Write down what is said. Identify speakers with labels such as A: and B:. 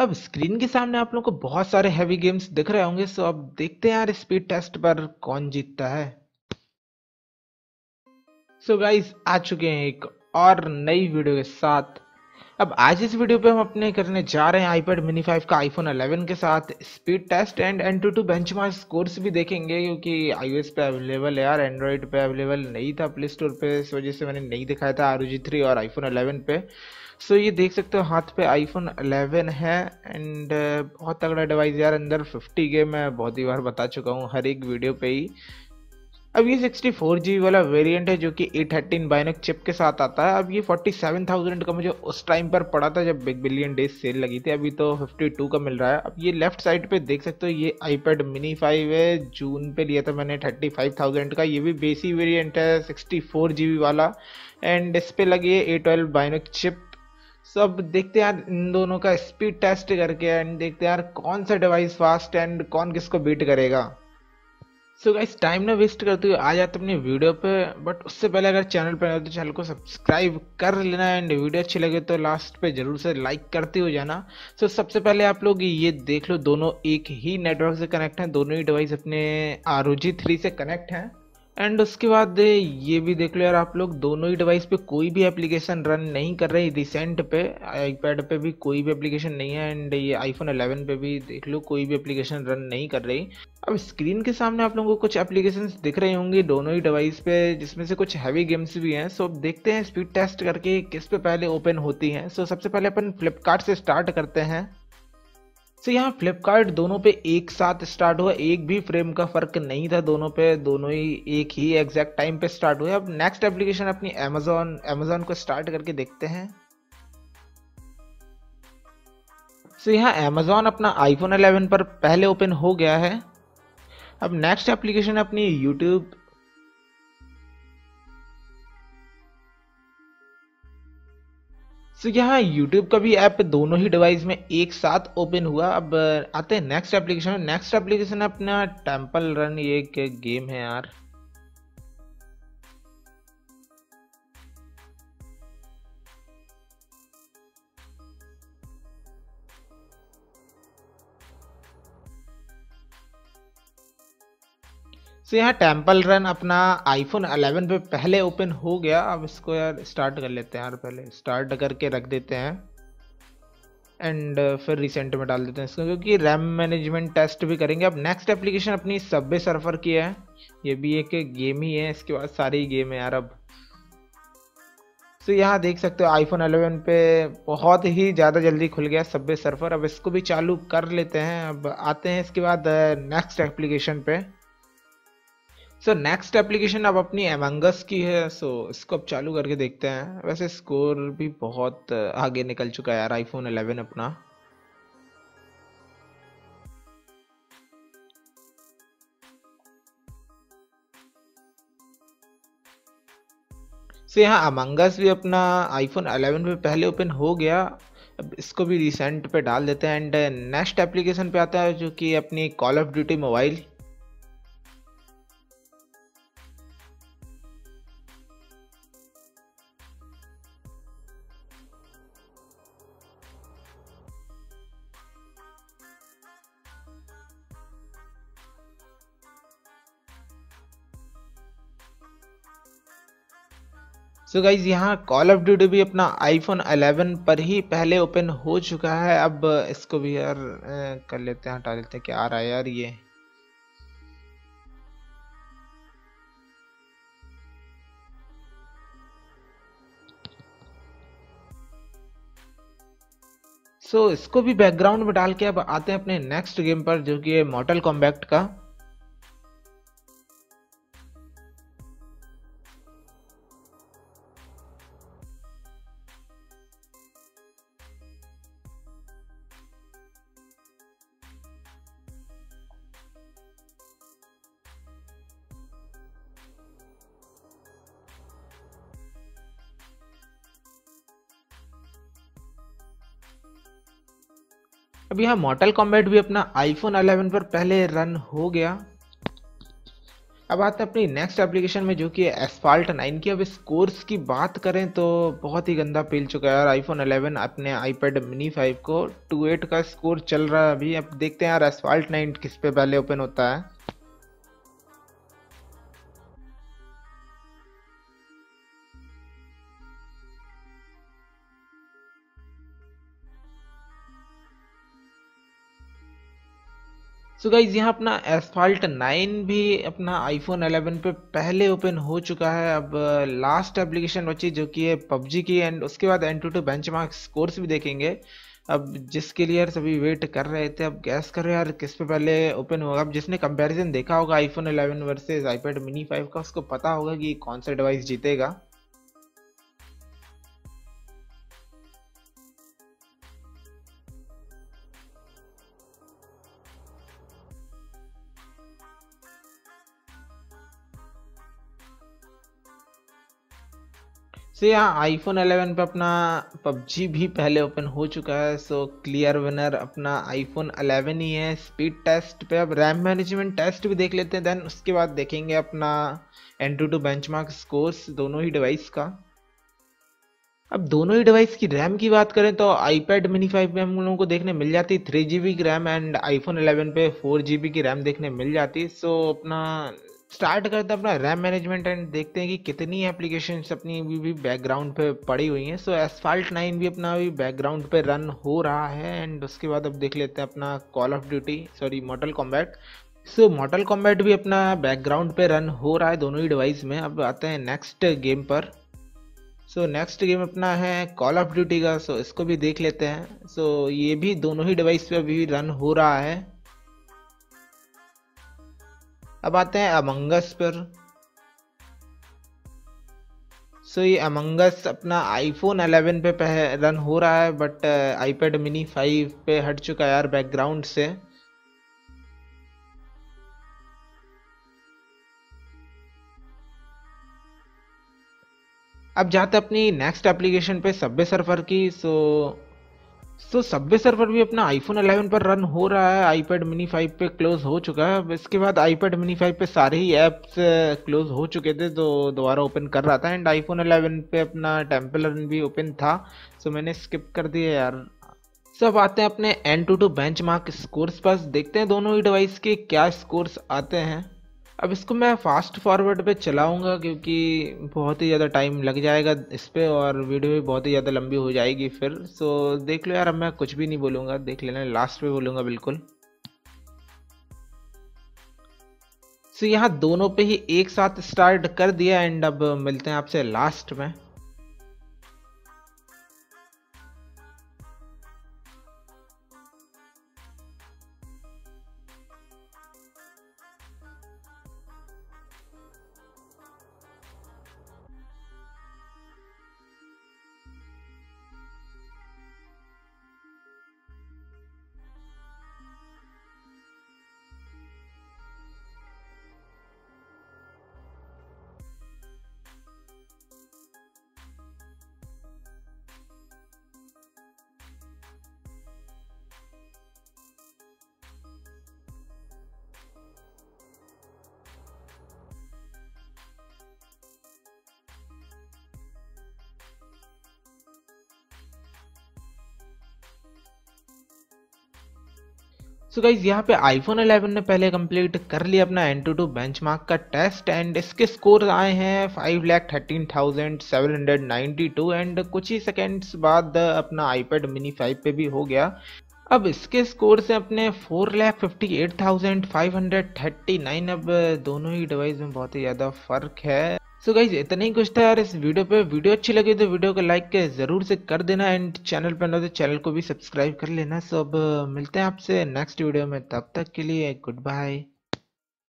A: अब स्क्रीन के सामने आप लोगों को बहुत सारे हैवी गेम्स दिख रहे होंगे सो अब देखते हैं यार स्पीड टेस्ट पर कौन जीतता है। सो so गाइस आ चुके हैं एक और नई वीडियो के साथ। अब आज इस वीडियो पे हम अपने करने जा रहे हैं आईपैड मिनी 5 का आईफोन 11 के साथ। Speed test and AnTuTu benchmark scores भी देखेंगे, क्योंकि आईओएस पे अवेलेबल है यार एंड्रॉइड पे अवेलेबल नहीं था प्ले स्टोर पे, इस वजह से मैंने नहीं दिखाया था आर थ्री और आईफोन 11 पे। सो so, ये देख सकते हो हाथ पे आईफोन 11 है एंड बहुत तगड़ा डिवाइस यार अंदर 50 गेम मैं बहुत ही बार बता चुका हूँ हर एक वीडियो पे ही। अब ये सिक्सटी फोर जी वाला वेरिएंट है जो कि ए थर्टीन बाइनक चिप के साथ आता है। अब ये फोर्टी सेवन थाउज़ेंड का मुझे उस टाइम पर पड़ा था जब बिग बिलियन डेज़ सेल लगी थी अभी तो फिफ्टी टू का मिल रहा है। अब ये लेफ़्ट साइड पे देख सकते हो ये आईपैड मिनी फाइव है जून पे लिया था मैंने थर्टी फाइव थाउज़ेंड का। ये भी बेसी वेरियंट है सिक्सटी वाला। एंड इस पर लगी है ए ट्वेल्व चिप सब देखते यार इन दोनों का स्पीड टेस्ट करके एंड देखते यार कौन सा डिवाइस फास्ट एंड कौन किसको बीट करेगा। सो गाइस टाइम ना वेस्ट करते हुए आ जाते अपनी वीडियो पे बट उससे पहले अगर चैनल पर तो चैनल को सब्सक्राइब कर लेना एंड वीडियो अच्छी लगे तो लास्ट पे ज़रूर से लाइक करते हो जाना। सो so, सबसे पहले आप लोग ये देख लो दोनों एक ही नेटवर्क से कनेक्ट हैं दोनों ही डिवाइस अपने आर ओ से कनेक्ट हैं। एंड उसके बाद ये भी देख लो यार, आप लोग दोनों ही डिवाइस पे कोई भी एप्लीकेशन रन नहीं कर रही रिसेंट पे आईपैड पे भी कोई भी एप्लीकेशन नहीं है एंड ये आईफोन 11 पे भी देख लो कोई भी एप्लीकेशन रन नहीं कर रही। अब स्क्रीन के सामने आप लोगों को कुछ एप्लीकेशन दिख रही होंगी दोनों ही डिवाइस पे, जिसमें से कुछ हैवी गेम्स भी हैं। सो देखते हैं स्पीड टेस्ट करके किस पे पहले ओपन होती हैं। सो सबसे पहले अपन फ्लिपकार्ट से स्टार्ट करते हैं। सो यहाँ फ्लिपकार्ट दोनों पे एक साथ स्टार्ट हुआ, एक भी फ्रेम का फ़र्क नहीं था दोनों पे, दोनों ही एक ही एग्जैक्ट टाइम पे स्टार्ट हुए। अब नेक्स्ट एप्लीकेशन अपनी अमेजोन अमेजोन को स्टार्ट करके देखते हैं। सो यहाँ अमेजोन अपना आईफोन 11 पर पहले ओपन हो गया है। अब नेक्स्ट एप्लीकेशन अपनी यूट्यूब सो so, यहाँ YouTube का भी ऐप दोनों ही डिवाइस में एक साथ ओपन हुआ। अब आते हैं नेक्स्ट एप्लीकेशन नेक्स्ट एप्लीकेशन अपना टेंपल रन ये एक गेम है यार। सो यहाँ टेंपल रन अपना आईफोन 11 पे पहले ओपन हो गया। अब इसको यार स्टार्ट कर लेते हैं यार पहले स्टार्ट करके रख देते हैं। एंड फिर रिसेंट में डाल देते हैं इसको, क्योंकि रैम मैनेजमेंट टेस्ट भी करेंगे। अब नेक्स्ट एप्लीकेशन अपनी सबवे सर्फर की है। ये भी एक गेम ही है, इसके बाद सारी गेम है यार अब। तो यहाँ देख सकते हो आईफोन 11 पे बहुत ही ज़्यादा जल्दी खुल गया सबवे सर्फर अब इसको भी चालू कर लेते हैं। अब आते हैं इसके बाद नेक्स्ट एप्लीकेशन पे। सो नेक्स्ट एप्लीकेशन अब अपनी एमंगस की है सो so, इसको अब चालू करके देखते हैं। वैसे स्कोर भी बहुत आगे निकल चुका है यार आईफोन 11 अपना। सो so, यहाँ अमंगस भी अपना आईफोन 11 पे पहले ओपन हो गया। अब इसको भी रिसेंट पे डाल देते हैं। एंड नेक्स्ट एप्लीकेशन पे आता है जो कि अपनी Call of Duty mobile so guys यहाँ कॉल ऑफ़ ड्यूटी भी अपना आईफोन 11 पर ही पहले ओपन हो चुका है। अब इसको भी यार कर लेते हैं हटा लेते हैं। क्या आ रहा है यार ये? सो so, इसको भी बैकग्राउंड में डाल के अब आते हैं अपने नेक्स्ट गेम पर जो कि है मॉटल कॉम्बैक्ट का। अब यहाँ मॉटल कॉम्बैट भी अपना आईफोन 11 पर पहले रन हो गया। अब आते हैं अपनी नेक्स्ट एप्लीकेशन में जो कि एसफाल्ट 9 की। अब इस कोर्स की बात करें तो बहुत ही गंदा पेल चुका है यार आईफोन 11 अपने आईपैड मिनी 5 को। 28 का स्कोर चल रहा है अभी। अब देखते हैं यार एसफाल्ट 9 किस पे पहले ओपन होता है। सो गाइज़ यहाँ अपना एसफाल्ट 9 भी अपना आईफोन 11 पे पहले ओपन हो चुका है। अब लास्ट एप्लीकेशन बची जो कि है पबजी की एंड उसके बाद AnTuTu bench scores भी देखेंगे। अब जिसके लिए यार सभी वेट कर रहे थे, अब गैस कर रहे यार किस पे पहले ओपन होगा? अब जिसने कंपैरिजन देखा होगा आईफोन 11 वर्सेस आईपैड मिनी 5 का, उसको पता होगा कि कौन सा डिवाइस जीतेगा। सो यहाँ आईफोन 11 पे अपना पबजी भी पहले ओपन हो चुका है सो क्लियर विनर अपना आईफोन 11 ही है। स्पीड टेस्ट पे अब रैम मैनेजमेंट टेस्ट भी देख लेते हैं देन उसके बाद देखेंगे अपना AnTuTu bench scores दोनों ही डिवाइस का। अब दोनों ही डिवाइस की रैम की बात करें तो आईपैड मिनी 5 में हम लोगों को देखने मिल जाती थ्री जी बी की रैम एंड आईफोन 11 पे फोर जी बी की रैम देखने मिल जाती सो अपना स्टार्ट करते हैं अपना रैम मैनेजमेंट एंड देखते हैं कि कितनी एप्लीकेशन अपनी अभी भी बैकग्राउंड पे पड़ी हुई हैं। सो एसफाल्ट नाइन भी अपना अभी बैकग्राउंड पे रन हो रहा है एंड उसके बाद अब देख लेते हैं अपना Call of Duty sorry Modern Combat so Modern Combat भी अपना बैकग्राउंड पे रन हो रहा है दोनों ही डिवाइस में। अब आते हैं नेक्स्ट गेम पर। सो नेक्स्ट गेम अपना है कॉल ऑफ़ ड्यूटी का। सो so, इसको भी देख लेते हैं। सो so, ये भी दोनों ही डिवाइस पे अभी रन हो रहा है। अब आते हैं अमंगस पर। सो so, ये अमंगस अपना आईफोन 11 पे रन हो रहा है बट आईपैड मिनी 5 पे हट चुका है यार बैकग्राउंड से। अब जाते अपनी नेक्स्ट एप्लीकेशन पे सब्वे सर्फर की so so, so subway surfer भी अपना आईफोन 11 पर रन हो रहा है आईपैड मिनी 5 पे क्लोज हो चुका है। इसके बाद आईपैड मिनी 5 पे सारे ही ऐप्स क्लोज हो चुके थे तो दोबारा ओपन कर रहा था। एंड आईफोन 11 पे अपना टेंपल रन भी ओपन था। सो मैंने स्किप कर दिया यार। सब आते हैं अपने AnTuTu benchmark scores पास। देखते हैं दोनों ही डिवाइस के क्या स्कोर्स आते हैं। अब इसको मैं फास्ट फॉरवर्ड पे चलाऊँगा क्योंकि बहुत ही ज़्यादा टाइम लग जाएगा इस पर और वीडियो भी बहुत ही ज़्यादा लंबी हो जाएगी फिर। सो देख लो यार, अब मैं कुछ भी नहीं बोलूँगा। देख लेना लास्ट पे बोलूँगा बिल्कुल। सो यहाँ दोनों पे ही एक साथ स्टार्ट कर दिया एंड अब मिलते हैं आपसे लास्ट में। सो गाइज़ यहाँ पे आईफोन 11 ने पहले कंप्लीट कर लिया अपना एन टू टू बेंच का टेस्ट एंड इसके स्कोर आए हैं five lakh thirteen thousand seven hundred ninety two and कुछ ही सेकेंड्स बाद अपना आईपैड मिनी फाइव पे भी हो गया। अब इसके स्कोर से अपने four lakh fifty eight thousand five hundred thirty nine अब दोनों ही डिवाइस में बहुत ही ज़्यादा फ़र्क है। सो गाइज़ इतना ही कुछ था यार इस वीडियो पे। वीडियो अच्छी लगी तो वीडियो को लाइक ज़रूर से कर देना एंड चैनल पर ना तो चैनल को भी सब्सक्राइब कर लेना। सो अब, मिलते हैं आपसे नेक्स्ट वीडियो में। तब तक के लिए गुड बाय